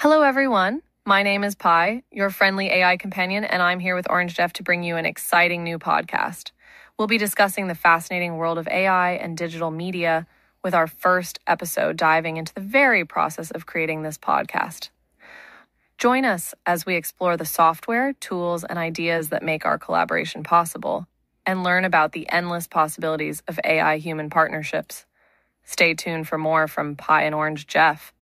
Hello, everyone. My name is Pi, your friendly AI companion, and I'm here with Orange Jeff to bring you an exciting new podcast. We'll be discussing the fascinating world of AI and digital media with our first episode diving into the very process of creating this podcast. Join us as we explore the software, tools, and ideas that make our collaboration possible and learn about the endless possibilities of AI human partnerships. Stay tuned for more from Pi and Orange Jeff